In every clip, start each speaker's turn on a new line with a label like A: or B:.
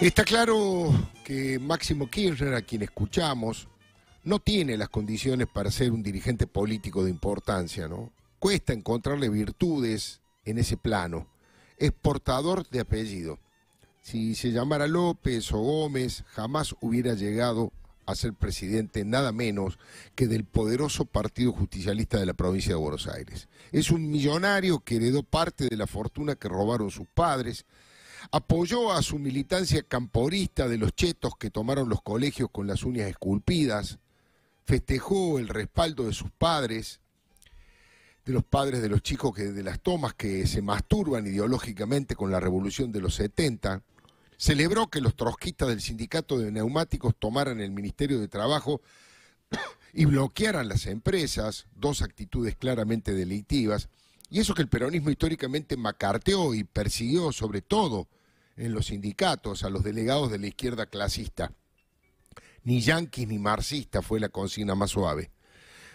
A: Está claro que Máximo Kirchner, a quien escuchamos, no tiene las condiciones para ser un dirigente político de importancia, ¿no? Cuesta encontrarle virtudes en ese plano. Es portador de apellido. Si se llamara López o Gómez, jamás hubiera llegado a ser presidente nada menos que del poderoso Partido Justicialista de la provincia de Buenos Aires. Es un millonario que heredó parte de la fortuna que robaron sus padres, apoyó a su militancia camporista de los chetos que tomaron los colegios con las uñas esculpidas, festejó el respaldo de sus padres, de los padres de los chicos que, de las tomas que se masturban ideológicamente con la revolución de los 70, celebró que los trotskistas del sindicato de neumáticos tomaran el Ministerio de Trabajo y bloquearan las empresas, dos actitudes claramente delictivas, y eso que el peronismo históricamente macarteó y persiguió sobre todo en los sindicatos a los delegados de la izquierda clasista. Ni yanquis ni marxista fue la consigna más suave.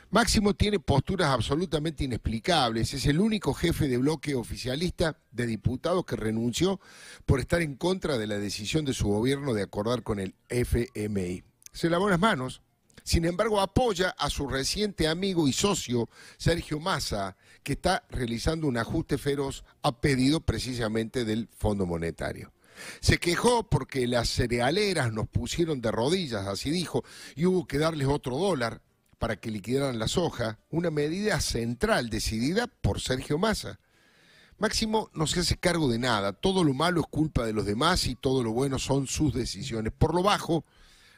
A: Máximo tiene posturas absolutamente inexplicables. Es el único jefe de bloque oficialista de diputados que renunció por estar en contra de la decisión de su gobierno de acordar con el FMI. Se lavó las manos, sin embargo, apoya a su reciente amigo y socio, Sergio Massa, que está realizando un ajuste feroz a pedido precisamente del Fondo Monetario. Se quejó porque las cerealeras nos pusieron de rodillas, así dijo, y hubo que darles otro dólar para que liquidaran la soja, una medida central decidida por Sergio Massa. Máximo no se hace cargo de nada, todo lo malo es culpa de los demás y todo lo bueno son sus decisiones. Por lo bajo,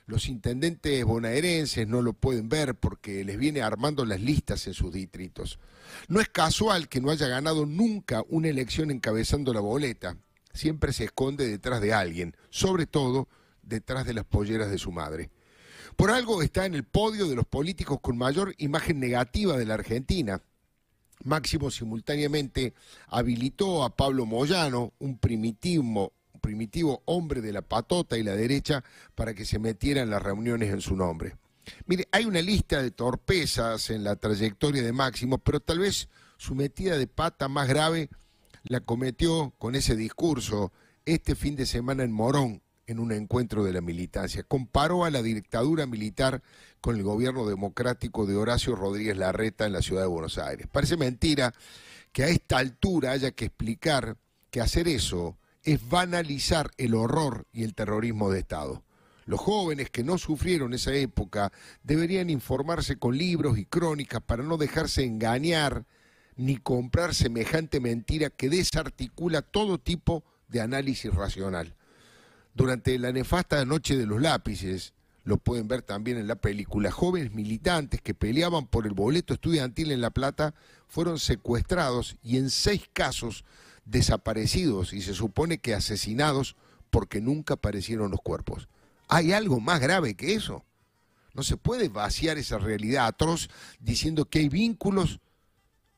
A: los intendentes bonaerenses no lo pueden ver porque les viene armando las listas en sus distritos. No es casual que no haya ganado nunca una elección encabezando la boleta. Siempre se esconde detrás de alguien, sobre todo detrás de las polleras de su madre. Por algo está en el podio de los políticos con mayor imagen negativa de la Argentina. Máximo simultáneamente habilitó a Pablo Moyano, un primitivo primitivo hombre de la patota y la derecha para que se metiera en las reuniones en su nombre. Mire, hay una lista de torpezas en la trayectoria de Máximo, pero tal vez su metida de pata más grave la cometió con ese discurso este fin de semana en Morón, en un encuentro de la militancia. Comparó a la dictadura militar con el gobierno democrático de Horacio Rodríguez Larreta en la ciudad de Buenos Aires. Parece mentira que a esta altura haya que explicar que hacer eso es banalizar el horror y el terrorismo de Estado. Los jóvenes que no sufrieron esa época deberían informarse con libros y crónicas para no dejarse engañar ni comprar semejante mentira que desarticula todo tipo de análisis racional. Durante la nefasta noche de los lápices, lo pueden ver también en la película, jóvenes militantes que peleaban por el boleto estudiantil en La Plata fueron secuestrados y en seis casos desaparecidos y se supone que asesinados porque nunca aparecieron los cuerpos. ¿Hay algo más grave que eso? No se puede vaciar esa realidad atroz diciendo que hay vínculos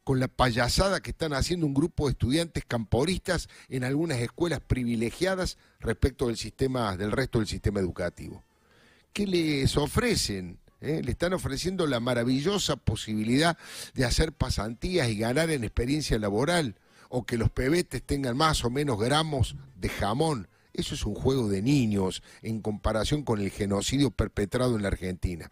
A: con la payasada que están haciendo un grupo de estudiantes camporistas en algunas escuelas privilegiadas respecto del sistema del resto del sistema educativo. ¿Qué les ofrecen? ¿Eh? Le están ofreciendo la maravillosa posibilidad de hacer pasantías y ganar en experiencia laboral o que los pebetes tengan más o menos gramos de jamón. Eso es un juego de niños en comparación con el genocidio perpetrado en la Argentina.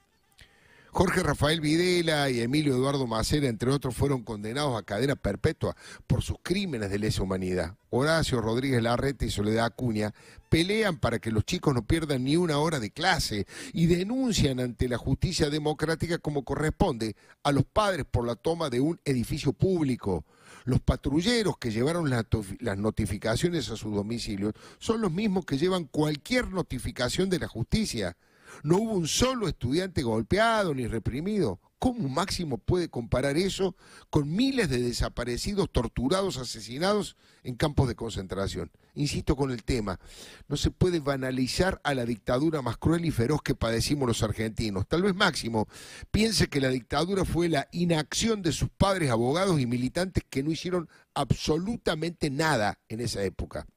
A: Jorge Rafael Videla y Emilio Eduardo Macera, entre otros, fueron condenados a cadena perpetua por sus crímenes de lesa humanidad. Horacio Rodríguez Larrete y Soledad Acuña pelean para que los chicos no pierdan ni una hora de clase y denuncian ante la justicia democrática como corresponde a los padres por la toma de un edificio público. Los patrulleros que llevaron las notificaciones a sus domicilios son los mismos que llevan cualquier notificación de la justicia. No hubo un solo estudiante golpeado ni reprimido. ¿Cómo Máximo puede comparar eso con miles de desaparecidos, torturados, asesinados en campos de concentración? Insisto con el tema, no se puede banalizar a la dictadura más cruel y feroz que padecimos los argentinos. Tal vez Máximo piense que la dictadura fue la inacción de sus padres abogados y militantes que no hicieron absolutamente nada en esa época.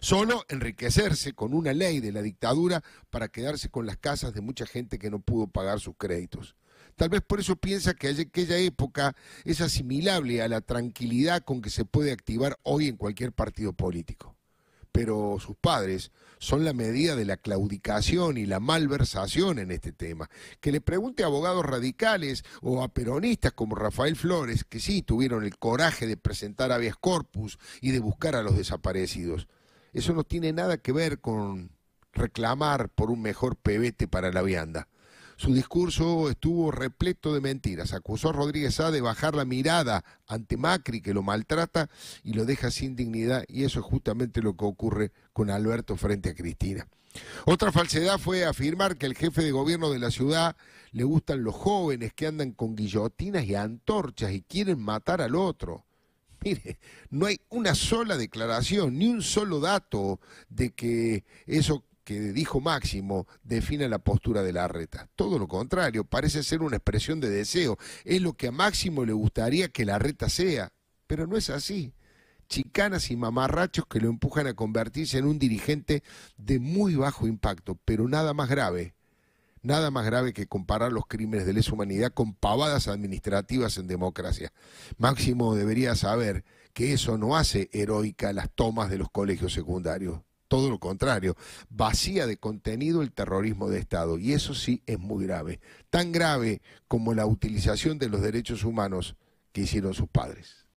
A: Solo enriquecerse con una ley de la dictadura para quedarse con las casas de mucha gente que no pudo pagar sus créditos. Tal vez por eso piensa que aquella época es asimilable a la tranquilidad con que se puede activar hoy en cualquier partido político. pero sus padres son la medida de la claudicación y la malversación en este tema. Que le pregunte a abogados radicales o a peronistas como Rafael Flores, que sí tuvieron el coraje de presentar habeas corpus y de buscar a los desaparecidos. Eso no tiene nada que ver con reclamar por un mejor pebete para la vianda. Su discurso estuvo repleto de mentiras. Acusó a Rodríguez A de bajar la mirada ante Macri, que lo maltrata y lo deja sin dignidad, y eso es justamente lo que ocurre con Alberto frente a Cristina. Otra falsedad fue afirmar que al jefe de gobierno de la ciudad le gustan los jóvenes que andan con guillotinas y antorchas y quieren matar al otro. Mire, no hay una sola declaración, ni un solo dato de que eso que dijo Máximo define la postura de la reta. Todo lo contrario, parece ser una expresión de deseo. Es lo que a Máximo le gustaría que la reta sea, pero no es así. Chicanas y mamarrachos que lo empujan a convertirse en un dirigente de muy bajo impacto, pero nada más grave. Nada más grave que comparar los crímenes de lesa humanidad con pavadas administrativas en democracia. Máximo debería saber que eso no hace heroica las tomas de los colegios secundarios todo lo contrario, vacía de contenido el terrorismo de Estado. Y eso sí es muy grave, tan grave como la utilización de los derechos humanos que hicieron sus padres.